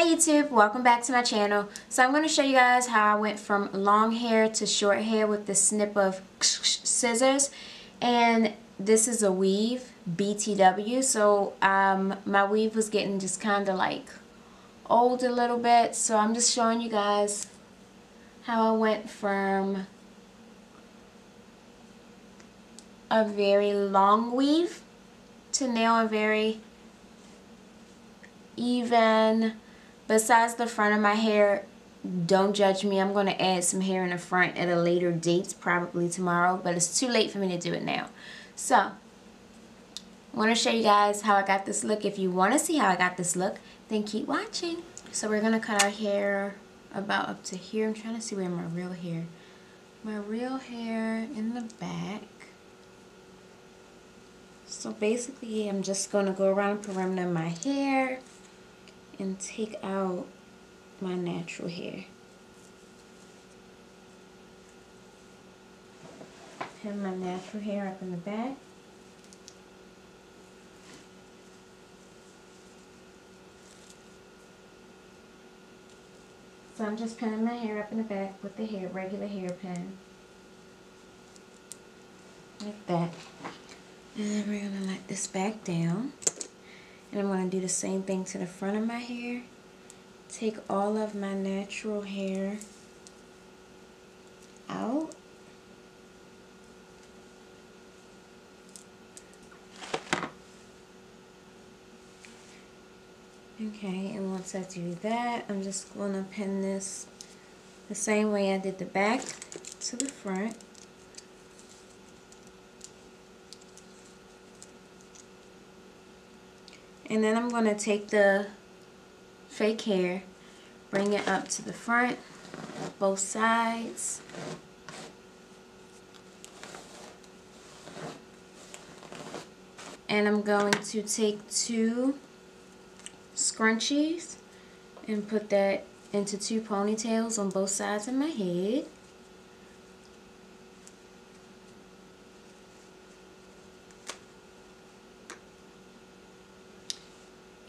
Hey YouTube, welcome back to my channel. So I'm going to show you guys how I went from long hair to short hair with the snip of scissors. And this is a weave, BTW. So um, my weave was getting just kind of like old a little bit. So I'm just showing you guys how I went from a very long weave to now a very even Besides the front of my hair, don't judge me. I'm going to add some hair in the front at a later date, probably tomorrow, but it's too late for me to do it now. So, I want to show you guys how I got this look. If you want to see how I got this look, then keep watching. So we're going to cut our hair about up to here. I'm trying to see where my real hair. My real hair in the back. So basically, I'm just going to go around the perimeter of my hair and take out my natural hair. Pin my natural hair up in the back. So I'm just pinning my hair up in the back with the hair, regular hairpin. Like that. And then we're going to let this back down. And I'm going to do the same thing to the front of my hair. Take all of my natural hair out. Okay, and once I do that, I'm just going to pin this the same way I did the back to the front. And then I'm going to take the fake hair, bring it up to the front, both sides. And I'm going to take two scrunchies and put that into two ponytails on both sides of my head.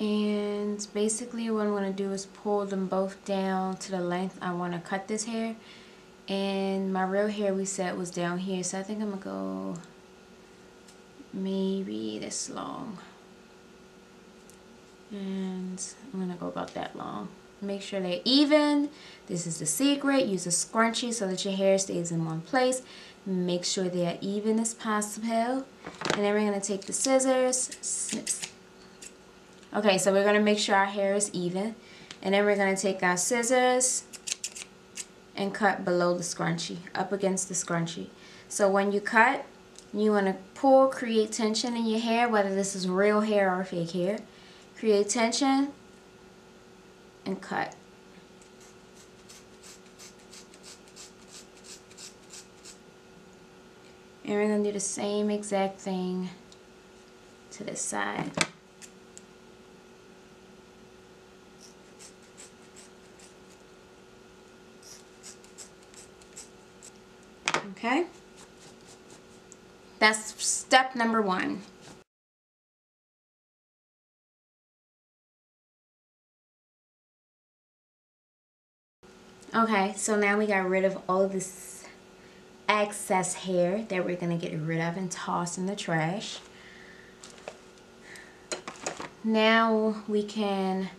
And basically what I'm going to do is pull them both down to the length I want to cut this hair. And my real hair we said was down here so I think I'm going to go maybe this long. And I'm going to go about that long. Make sure they're even. This is the secret. Use a scrunchie so that your hair stays in one place. Make sure they are even as possible. And then we're going to take the scissors snip, Okay, so we're going to make sure our hair is even. And then we're going to take our scissors and cut below the scrunchie, up against the scrunchie. So when you cut, you want to pull, create tension in your hair, whether this is real hair or fake hair. Create tension and cut. And we're going to do the same exact thing to this side. Okay? That's step number one. Okay, so now we got rid of all this excess hair that we're to get rid of and toss in the trash. Now we can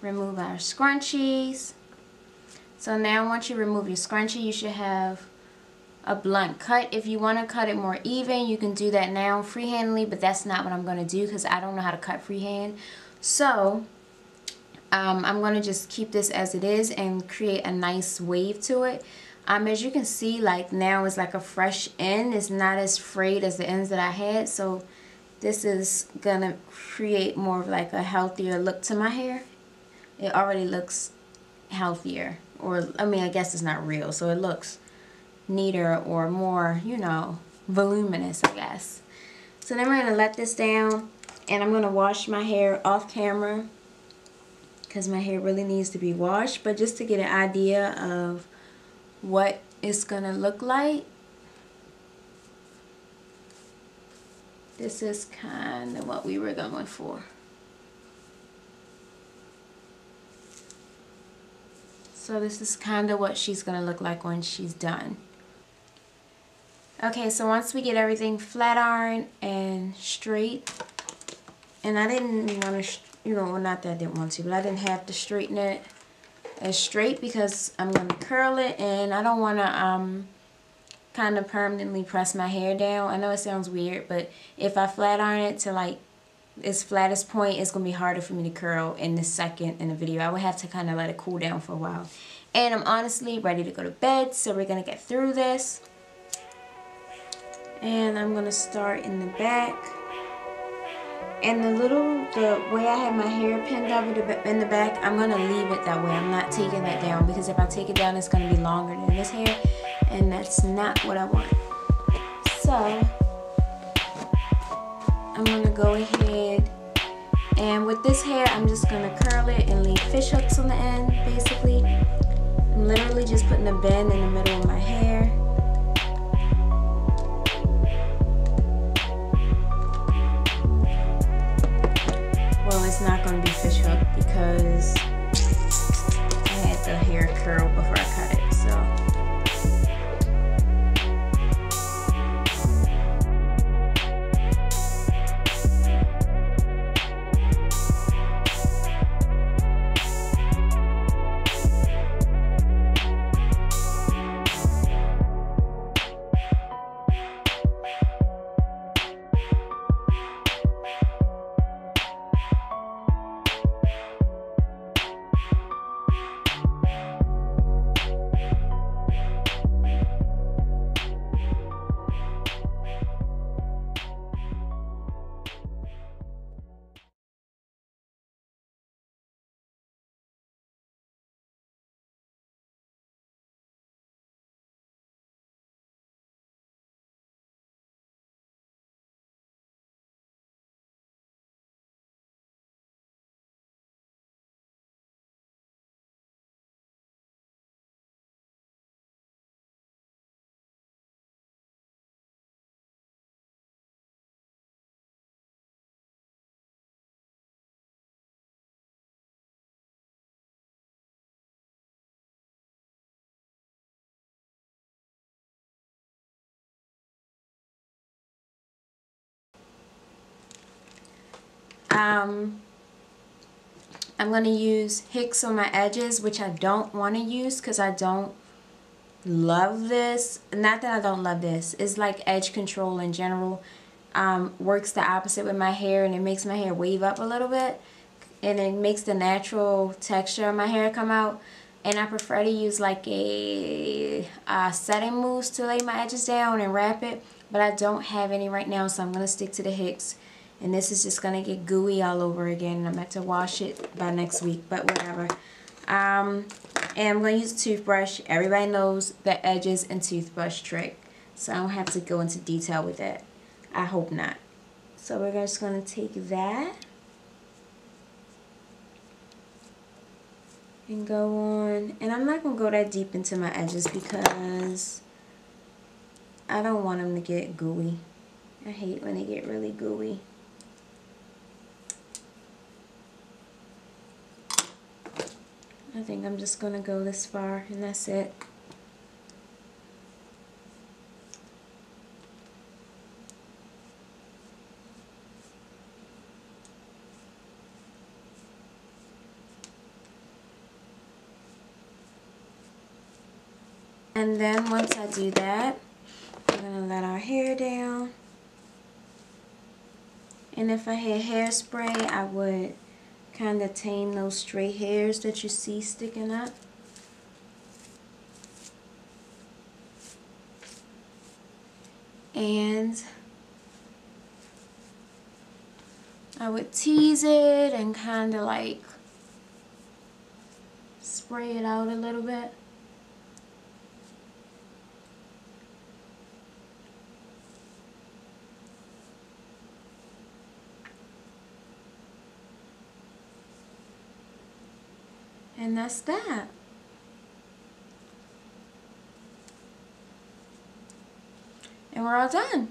remove our scrunchies. So now once you remove your scrunchie, you should have a blunt cut. If you want to cut it more even, you can do that now freehandly, but that's not what I'm going to do because I don't know how to cut freehand. So, um, I'm going to just keep this as it is and create a nice wave to it. Um, as you can see, like now it's like a fresh end. It's not as frayed as the ends that I had. So, this is going to create more of like a healthier look to my hair. It already looks healthier. Or, I mean, I guess it's not real. So, it looks neater or more, you know, voluminous, I guess. So then we're going to let this down and I'm going to wash my hair off camera because my hair really needs to be washed. But just to get an idea of what it's going to look like, this is kind of what we were going for. So this is kind of what she's going to look like when she's done. Okay, so once we get everything flat iron and straight, and I didn't want to, you know, not that I didn't want to, but I didn't have to straighten it as straight because I'm going to curl it and I don't want to um, kind of permanently press my hair down. I know it sounds weird, but if I flat iron it to like its flattest point, it's going to be harder for me to curl in the second in the video. I would have to kind of let it cool down for a while. And I'm honestly ready to go to bed, so we're going to get through this. And I'm to start in the back. And the little, the way I have my hair pinned over the, in the back, I'm to leave it that way. I'm not taking that down because if I take it down, it's to be longer than this hair. And that's not what I want. So, I'm to go ahead and with this hair, I'm just to curl it and leave fish hooks on the end, basically. I'm literally just putting a bend in the middle of my hair. Going to be fish hook because Um, I'm going to use Hicks on my edges, which I don't want to use because I don't love this. Not that I don't love this. It's like edge control in general. Um, works the opposite with my hair and it makes my hair wave up a little bit. And it makes the natural texture of my hair come out. And I prefer to use like a, a setting mousse to lay my edges down and wrap it. But I don't have any right now, so I'm going to stick to the Hicks. And this is just going to get gooey all over again. I'm going to wash it by next week, but whatever. Um, and I'm going to use a toothbrush. Everybody knows the edges and toothbrush trick. So I don't have to go into detail with that. I hope not. So we're just going to take that. And go on. And I'm not going to go that deep into my edges because I don't want them to get gooey. I hate when they get really gooey. I think I'm just going to go this far and that's it. And then once I do that, I'm going to let our hair down. And if I had hairspray, I would kind of tame those stray hairs that you see sticking up. And I would tease it and kind of like spray it out a little bit. And that's that. And we're all done.